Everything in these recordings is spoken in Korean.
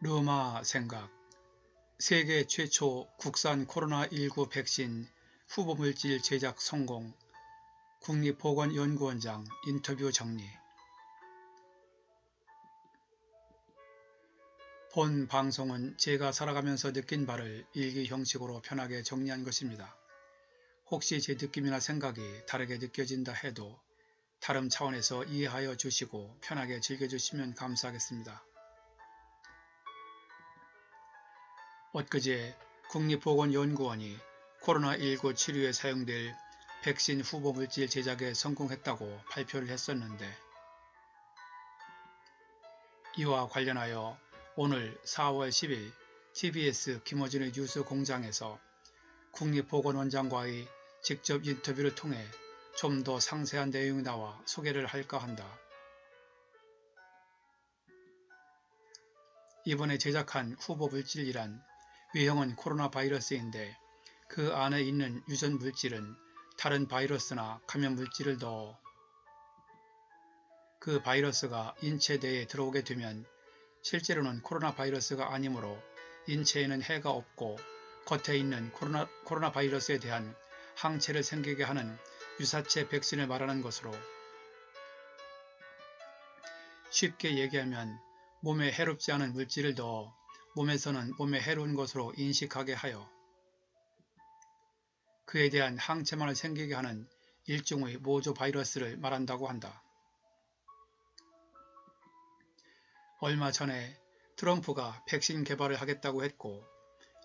르마 생각 세계 최초 국산 코로나19 백신 후보물질 제작 성공 국립보건연구원장 인터뷰 정리 본 방송은 제가 살아가면서 느낀 바를 일기 형식으로 편하게 정리한 것입니다. 혹시 제 느낌이나 생각이 다르게 느껴진다 해도 다른 차원에서 이해하여 주시고 편하게 즐겨주시면 감사하겠습니다. 엊그제 국립보건연구원이 코로나19 치료에 사용될 백신 후보 물질 제작에 성공했다고 발표를 했었는데 이와 관련하여 오늘 4월 10일 TBS 김어준의 뉴스 공장에서 국립보건원장과의 직접 인터뷰를 통해 좀 더 상세한 내용이 나와 소개를 할까 한다. 이번에 제작한 후보 물질이란 V형은 코로나 바이러스인데 그 안에 있는 유전 물질은 다른 바이러스나 감염 물질을 넣어 그 바이러스가 인체 내에 들어오게 되면 실제로는 코로나 바이러스가 아니므로 인체에는 해가 없고 겉에 있는 코로나, 코로나 바이러스에 대한 항체를 생기게 하는 유사체 백신을 말하는 것으로 쉽게 얘기하면 몸에 해롭지 않은 물질을 넣어 몸에서는 몸에 해로운 것으로 인식하게 하여 그에 대한 항체만을 생기게 하는 일종의 모조 바이러스를 말한다고 한다. 얼마 전에 트럼프가 백신 개발을 하겠다고 했고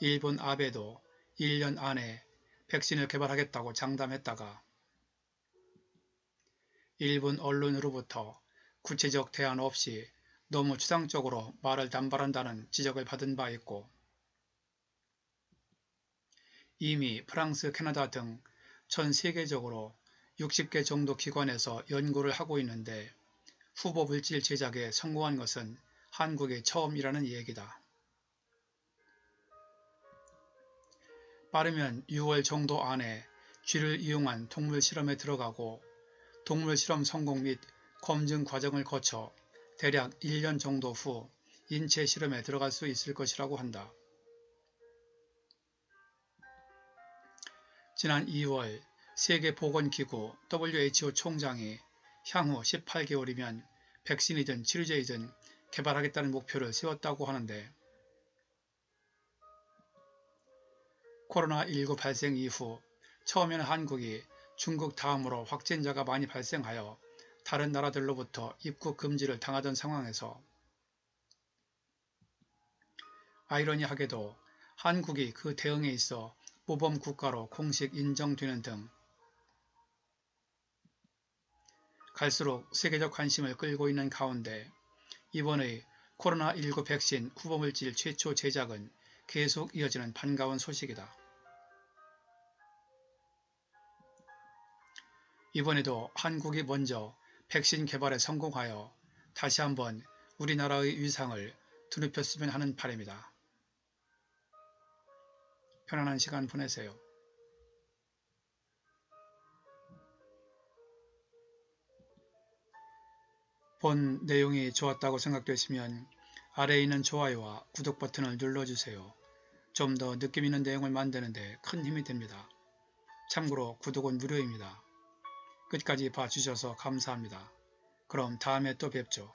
일본 아베도 1년 안에 백신을 개발하겠다고 장담했다가 일본 언론으로부터 구체적 대안 없이 너무 추상적으로 말을 담발한다는 지적을 받은 바 있고 이미 프랑스, 캐나다 등 전 세계적으로 60개 정도 기관에서 연구를 하고 있는데 후보 물질 제작에 성공한 것은 한국이 처음이라는 얘기다. 빠르면 6월 정도 안에 쥐를 이용한 동물 실험에 들어가고 동물 실험 성공 및 검증 과정을 거쳐 대략 1년 정도 후 인체 실험에 들어갈 수 있을 것이라고 한다. 지난 2월 세계보건기구 WHO 총장이 향후 18개월이면 백신이든 치료제이든 개발하겠다는 목표를 세웠다고 하는데 코로나19 발생 이후 처음에는 한국이 중국 다음으로 확진자가 많이 발생하여 다른 나라들로부터 입국 금지를 당하던 상황에서 아이러니하게도 한국이 그 대응에 있어 모범 국가로 공식 인정되는 등 갈수록 세계적 관심을 끌고 있는 가운데 이번의 코로나19 백신 후보물질 최초 제작은 계속 이어지는 반가운 소식이다. 이번에도 한국이 먼저 백신 개발에 성공하여 다시 한번 우리나라의 위상을 드높였으면 하는 바람이다. 편안한 시간 보내세요. 본 내용이 좋았다고 생각되시면 아래에 있는 좋아요와 구독 버튼을 눌러주세요. 좀 더 느낌 있는 내용을 만드는데 큰 힘이 됩니다. 참고로 구독은 무료입니다. 끝까지 봐주셔서 감사합니다. 그럼 다음에 또 뵙죠.